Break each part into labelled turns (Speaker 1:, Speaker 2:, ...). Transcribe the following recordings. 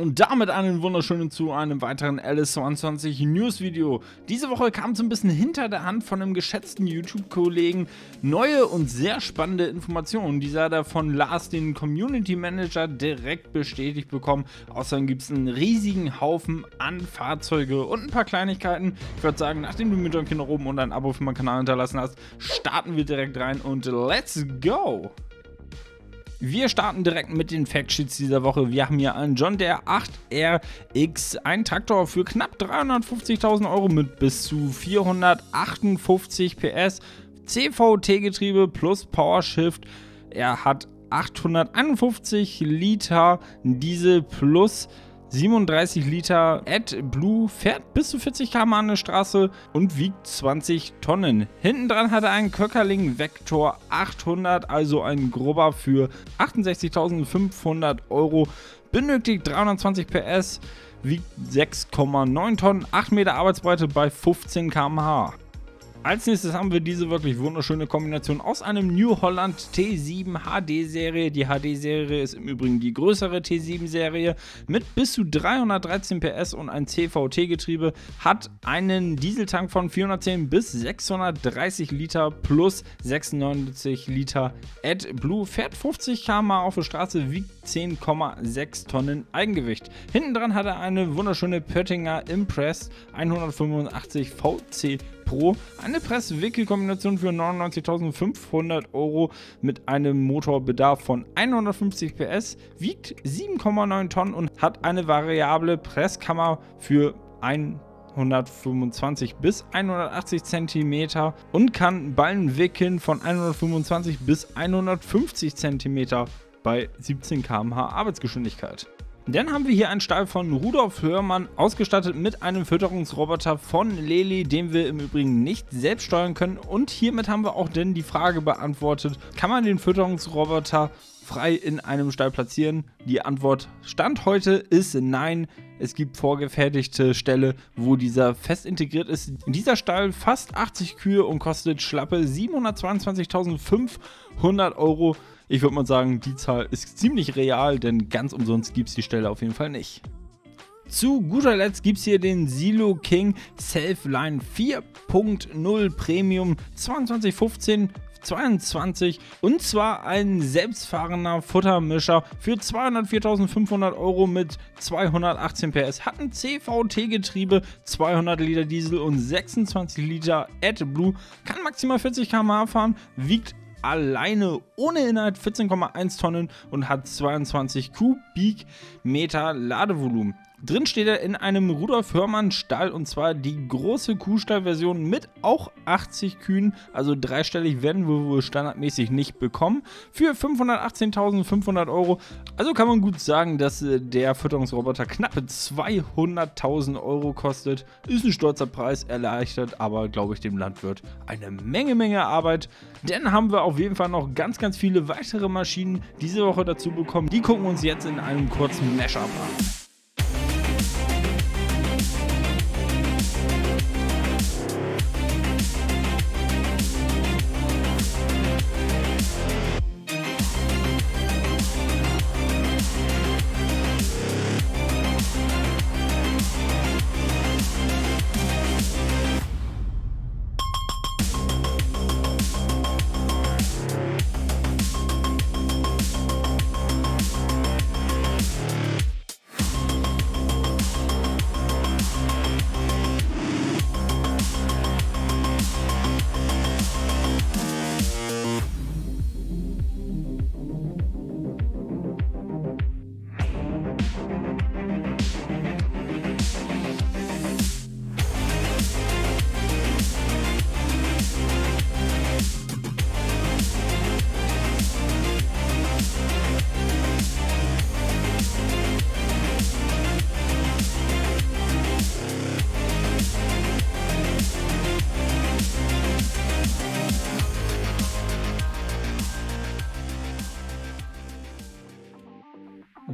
Speaker 1: Und damit einen wunderschönen zu einem weiteren LS22 News Video. Diese Woche kam so ein bisschen hinter der Hand von einem geschätzten YouTube-Kollegen neue und sehr spannende Informationen. Dieser hat er von Lars, den Community Manager, direkt bestätigt bekommen. Außerdem gibt es einen riesigen Haufen an Fahrzeuge und ein paar Kleinigkeiten. Ich würde sagen, nachdem du mir Däumchen nach oben und ein Abo für meinen Kanal hinterlassen hast, starten wir direkt rein und let's go! Wir starten direkt mit den Factsheets dieser Woche. Wir haben hier einen John Deere 8RX, ein Traktor für knapp 350.000 Euro mit bis zu 458 PS, CVT-Getriebe plus PowerShift. Er hat 851 Liter Diesel plus 37 Liter AdBlue, fährt bis zu 40 km an der Straße und wiegt 20 Tonnen. Hinten dran hat er einen Köckerling Vector 800, also ein grober für 68.500 Euro. Benötigt 320 PS, wiegt 6,9 Tonnen, 8 Meter Arbeitsbreite bei 15 km/h. Als nächstes haben wir diese wirklich wunderschöne Kombination aus einem New Holland T7 HD-Serie. Die HD-Serie ist im Übrigen die größere T7-Serie mit bis zu 313 PS und ein CVT-Getriebe. Hat einen Dieseltank von 410 bis 630 Liter plus 96 Liter AdBlue. Fährt 50 km auf der Straße, wiegt 10,6 Tonnen Eigengewicht. Hinten dran hat er eine wunderschöne Pöttinger Impress 185 VC Pro. Eine Press-Wickel-Kombination für 99.500 Euro mit einem Motorbedarf von 150 PS, wiegt 7,9 Tonnen und hat eine variable Presskammer für 125 bis 180 cm und kann Ballen wickeln von 125 bis 150 cm bei 17 km/h Arbeitsgeschwindigkeit. Dann haben wir hier einen Stall von Rudolf Hörmann, ausgestattet mit einem Fütterungsroboter von Leli, den wir im Übrigen nicht selbst steuern können. Und hiermit haben wir auch denn die Frage beantwortet, kann man den Fütterungsroboter frei in einem Stall platzieren? Die Antwort Stand heute ist nein. Es gibt vorgefertigte Ställe, wo dieser fest integriert ist. Dieser Stall fast 80 Kühe und kostet schlappe 722.500 Euro. Ich würde mal sagen, die Zahl ist ziemlich real, denn ganz umsonst gibt es die Stelle auf jeden Fall nicht. Zu guter Letzt gibt es hier den Silo King Selfline 4.0 Premium 2215 22 und zwar ein selbstfahrender Futtermischer für 204.500 Euro mit 218 PS, hat ein CVT-Getriebe, 200 Liter Diesel und 26 Liter AdBlue, kann maximal 40 km/h fahren, wiegt alleine ohne Inhalt 14,1 Tonnen und hat 22 Kubikmeter Ladevolumen. Drin steht er in einem Rudolf Hörmann Stall und zwar die große Kuhstallversion mit auch 80 Kühen, also dreistellig werden wir wohl standardmäßig nicht bekommen, für 518.500 Euro. Also kann man gut sagen, dass äh, der Fütterungsroboter knappe 200.000 Euro kostet. Ist ein stolzer Preis, erleichtert aber, glaube ich, dem Landwirt eine Menge, Menge Arbeit. Denn haben wir auf jeden Fall noch ganz, ganz viele weitere Maschinen diese Woche dazu bekommen. Die gucken wir uns jetzt in einem kurzen Mashup an.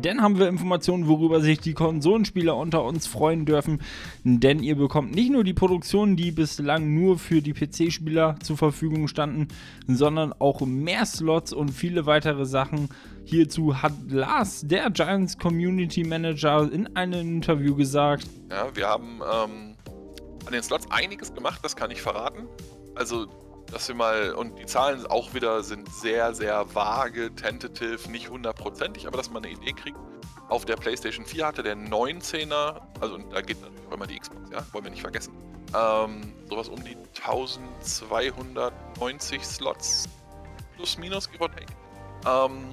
Speaker 1: Denn haben wir Informationen, worüber sich die Konsolenspieler unter uns freuen dürfen. Denn ihr bekommt nicht nur die Produktionen, die bislang nur für die PC-Spieler zur Verfügung standen, sondern auch mehr Slots und viele weitere Sachen. Hierzu hat Lars, der Giants Community Manager, in einem Interview gesagt:
Speaker 2: Ja, wir haben ähm, an den Slots einiges gemacht, das kann ich verraten. Also dass wir mal, und die Zahlen auch wieder sind sehr, sehr vage, tentative, nicht hundertprozentig, aber dass man eine Idee kriegt. Auf der PlayStation 4 hatte der 19er, also da geht natürlich auch immer die Xbox, ja, wollen wir nicht vergessen, ähm, sowas um die 1290 Slots plus minus, give or take. Ähm,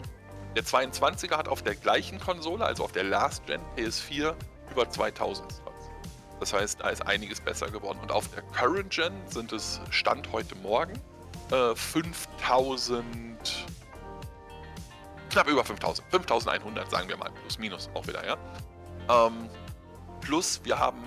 Speaker 2: der 22er hat auf der gleichen Konsole, also auf der Last Gen PS4, über 2000 Slots. Das heißt, da ist einiges besser geworden. Und auf der Current Gen sind es Stand heute Morgen äh, 5000, knapp über 5000, 5100 sagen wir mal, plus minus auch wieder, ja. Ähm, plus wir haben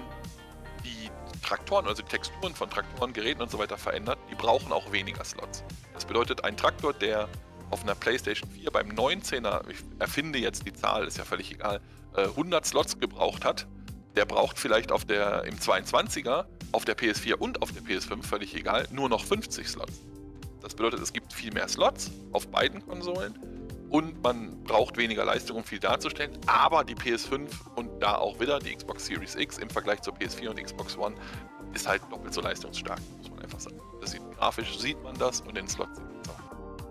Speaker 2: die Traktoren, also die Texturen von Traktoren, Geräten und so weiter verändert. Die brauchen auch weniger Slots. Das bedeutet, ein Traktor, der auf einer PlayStation 4 beim 19er, ich erfinde jetzt die Zahl, ist ja völlig egal, 100 äh, Slots gebraucht hat, der braucht vielleicht auf der, im 22er, auf der PS4 und auf der PS5, völlig egal, nur noch 50 Slots. Das bedeutet, es gibt viel mehr Slots auf beiden Konsolen und man braucht weniger Leistung, um viel darzustellen. Aber die PS5 und da auch wieder die Xbox Series X im Vergleich zur PS4 und Xbox One ist halt doppelt so leistungsstark, muss man einfach sagen. Das sieht, grafisch sieht man das und den Slots sieht man.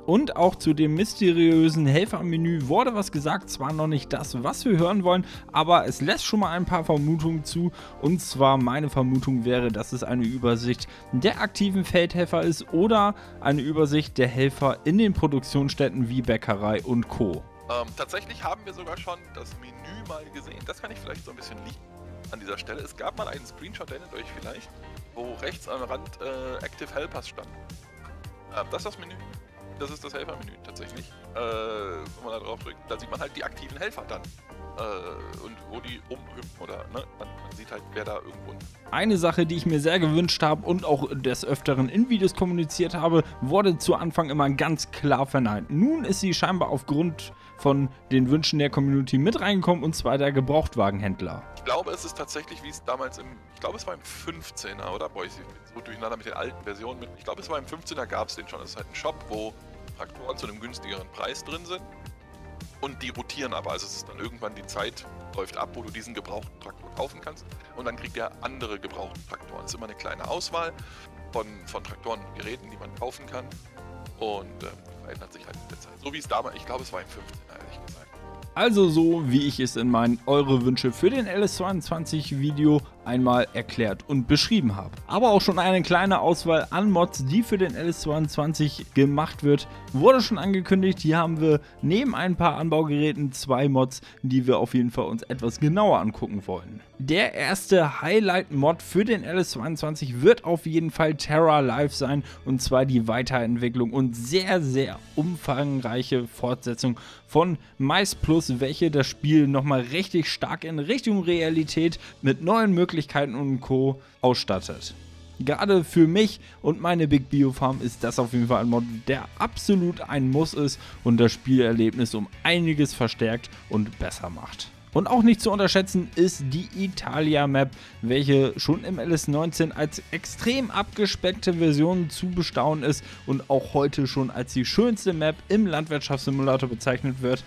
Speaker 1: Und auch zu dem mysteriösen Helfermenü wurde was gesagt, zwar noch nicht das, was wir hören wollen, aber es lässt schon mal ein paar Vermutungen zu. Und zwar meine Vermutung wäre, dass es eine Übersicht der aktiven Feldhelfer ist oder eine Übersicht der Helfer in den Produktionsstätten wie Bäckerei und Co.
Speaker 2: Ähm, tatsächlich haben wir sogar schon das Menü mal gesehen. Das kann ich vielleicht so ein bisschen liegen an dieser Stelle. Es gab mal einen Screenshot, erinnert euch vielleicht, wo rechts am Rand äh, Active Helpers stand. Ähm, das ist das Menü das ist das Helfermenü tatsächlich. Äh, wenn man da drauf drückt, da sieht man halt die aktiven Helfer dann. Äh, und wo die rumhüpfen oder ne, man, sieht halt, wer da irgendwo.
Speaker 1: Eine Sache, die ich mir sehr gewünscht habe und auch des Öfteren in Videos kommuniziert habe, wurde zu Anfang immer ganz klar verneint. Nun ist sie scheinbar aufgrund von den Wünschen der Community mit reingekommen und zwar der Gebrauchtwagenhändler.
Speaker 2: Ich glaube, es ist tatsächlich, wie es damals im, ich glaube, es war im 15er, oder? Boah, ich bin so durcheinander mit den alten Versionen mit. Ich glaube, es war im 15er gab es den schon. Es ist halt ein Shop, wo Traktoren zu einem günstigeren Preis drin sind. Und die rotieren aber. Also es ist dann irgendwann die Zeit, läuft ab, wo du diesen gebrauchten Traktor kaufen kannst. Und dann kriegt er andere gebrauchte Traktoren. Es ist immer eine kleine Auswahl von, von Traktoren und Geräten, die man kaufen kann. Und äh, verändert sich halt mit der Zeit. So wie es damals, ich glaube, es war im 15er, ehrlich gesagt.
Speaker 1: Also so, wie ich es in meinen Eure Wünsche für den LS22 Video einmal erklärt und beschrieben habe. Aber auch schon eine kleine Auswahl an Mods, die für den LS22 gemacht wird, wurde schon angekündigt. Hier haben wir neben ein paar Anbaugeräten zwei Mods, die wir auf jeden Fall uns etwas genauer angucken wollen. Der erste Highlight-Mod für den LS22 wird auf jeden Fall Terra Live sein und zwar die Weiterentwicklung und sehr, sehr umfangreiche Fortsetzung von Mice Plus, welche das Spiel nochmal richtig stark in Richtung Realität mit neuen Möglichkeiten Möglichkeiten und Co. ausstattet. Gerade für mich und meine Big Bio Farm ist das auf jeden Fall ein Mod, der absolut ein Muss ist und das Spielerlebnis um einiges verstärkt und besser macht. Und auch nicht zu unterschätzen ist die Italia Map, welche schon im LS19 als extrem abgespeckte Version zu bestaunen ist und auch heute schon als die schönste Map im Landwirtschaftssimulator bezeichnet wird.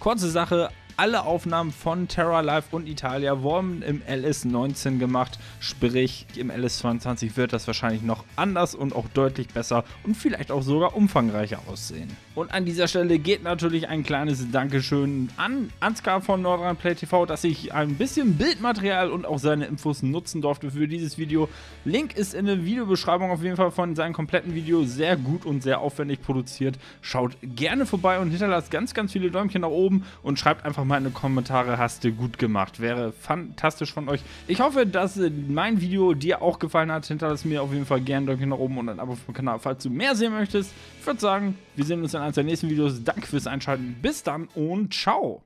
Speaker 1: Kurze Sache, alle Aufnahmen von Terra Life und Italia wurden im LS19 gemacht, sprich im LS22 wird das wahrscheinlich noch anders und auch deutlich besser und vielleicht auch sogar umfangreicher aussehen. Und an dieser Stelle geht natürlich ein kleines Dankeschön an Ansgar von Nordrhein Play TV, dass ich ein bisschen Bildmaterial und auch seine Infos nutzen durfte für dieses Video. Link ist in der Videobeschreibung auf jeden Fall von seinem kompletten Video sehr gut und sehr aufwendig produziert. Schaut gerne vorbei und hinterlasst ganz, ganz viele Däumchen nach oben und schreibt einfach mal in die Kommentare, hast du gut gemacht. Wäre fantastisch von euch. Ich hoffe, dass mein Video dir auch gefallen hat. Hinterlass mir auf jeden Fall gerne Däumchen nach oben und ein Abo vom Kanal, falls du mehr sehen möchtest. Ich würde sagen, wir sehen uns in einem der nächsten Videos. Danke fürs Einschalten. Bis dann und ciao.